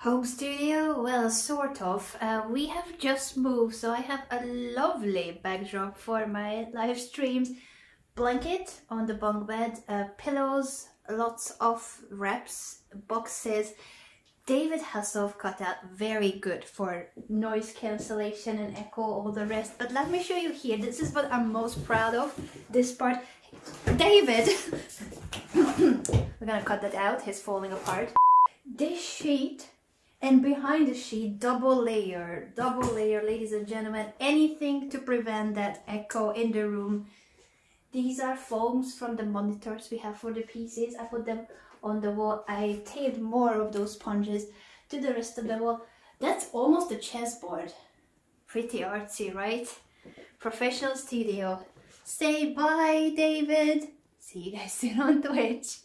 Home studio? Well, sort of. Uh, we have just moved, so I have a lovely backdrop for my live streams. Blanket on the bunk bed, uh, pillows, lots of wraps, boxes. David Hasselhoff cut out very good for noise cancellation and echo, all the rest. But let me show you here. This is what I'm most proud of. This part. David! We're gonna cut that out. He's falling apart. This sheet and behind the sheet, double layer, double layer, ladies and gentlemen. Anything to prevent that echo in the room. These are foams from the monitors we have for the PCs. I put them on the wall. I taped more of those sponges to the rest of the wall. That's almost a chessboard. Pretty artsy, right? Professional studio. Say bye, David. See you guys soon on Twitch.